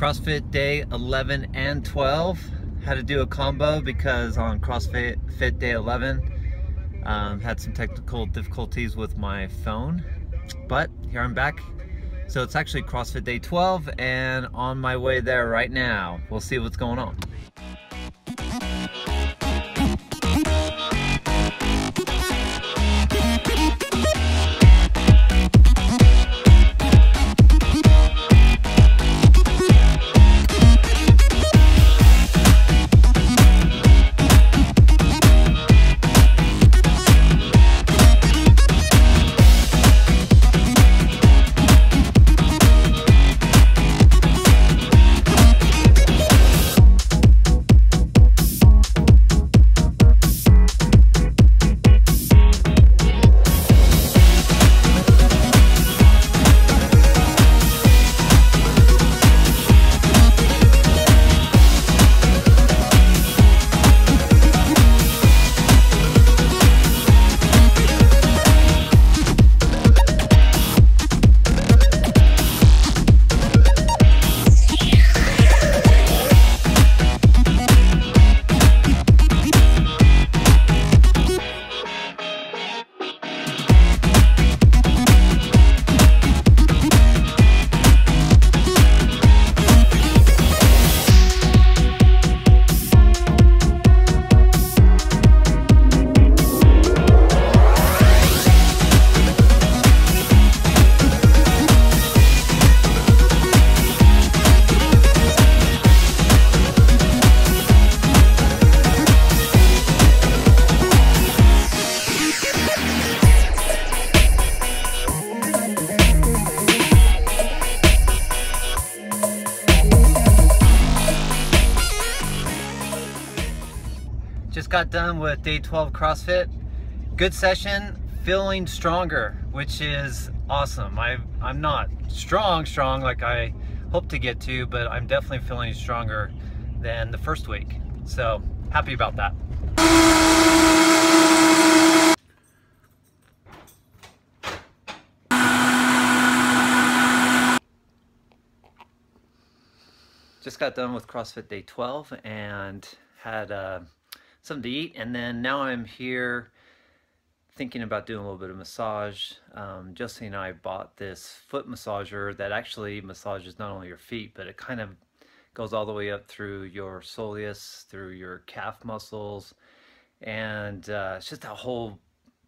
CrossFit day 11 and 12. Had to do a combo because on CrossFit Fit day 11, um, had some technical difficulties with my phone. But here I'm back. So it's actually CrossFit day 12 and on my way there right now. We'll see what's going on. Got done with day 12 CrossFit. Good session, feeling stronger, which is awesome. I, I'm not strong, strong like I hope to get to, but I'm definitely feeling stronger than the first week. So happy about that. Just got done with CrossFit day 12 and had uh, something to eat. And then now I'm here thinking about doing a little bit of massage. Um, and I bought this foot massager that actually massages not only your feet, but it kind of goes all the way up through your soleus, through your calf muscles, and uh, it's just that whole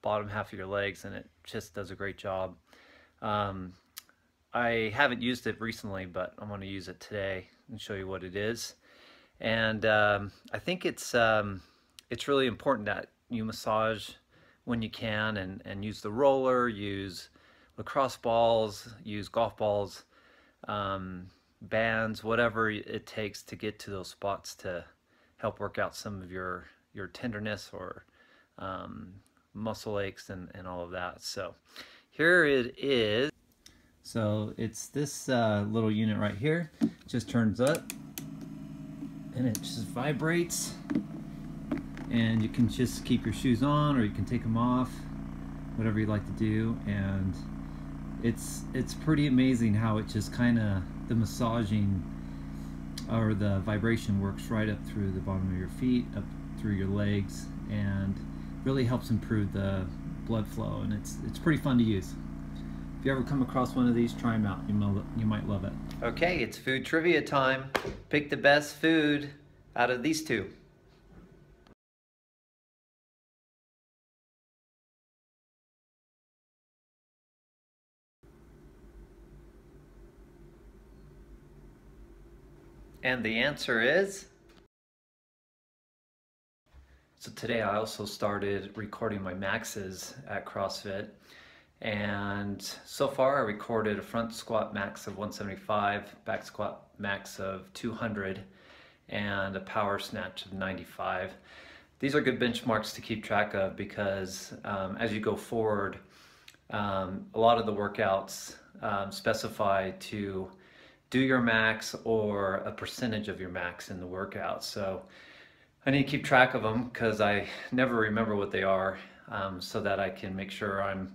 bottom half of your legs, and it just does a great job. Um, I haven't used it recently, but I'm going to use it today and show you what it is. And um, I think it's um, it's really important that you massage when you can and, and use the roller, use lacrosse balls, use golf balls, um, bands, whatever it takes to get to those spots to help work out some of your, your tenderness or um, muscle aches and, and all of that. So here it is. So it's this uh, little unit right here, just turns up and it just vibrates and you can just keep your shoes on or you can take them off whatever you like to do. And it's it's pretty amazing how it just kind of the massaging or the vibration works right up through the bottom of your feet up through your legs and really helps improve the blood flow. And it's it's pretty fun to use. If you ever come across one of these try them out. You might, you might love it. Okay it's food trivia time. Pick the best food out of these two And the answer is? So today I also started recording my maxes at CrossFit. And so far I recorded a front squat max of 175, back squat max of 200, and a power snatch of 95. These are good benchmarks to keep track of because um, as you go forward, um, a lot of the workouts um, specify to do your max or a percentage of your max in the workout. So I need to keep track of them because I never remember what they are um, so that I can make sure I'm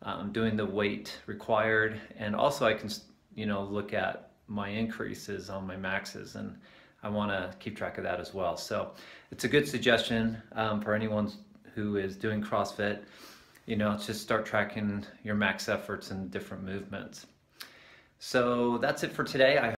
um, doing the weight required. And also I can, you know, look at my increases on my maxes and I want to keep track of that as well. So it's a good suggestion um, for anyone who is doing CrossFit. You know, just start tracking your max efforts and different movements. So that's it for today. I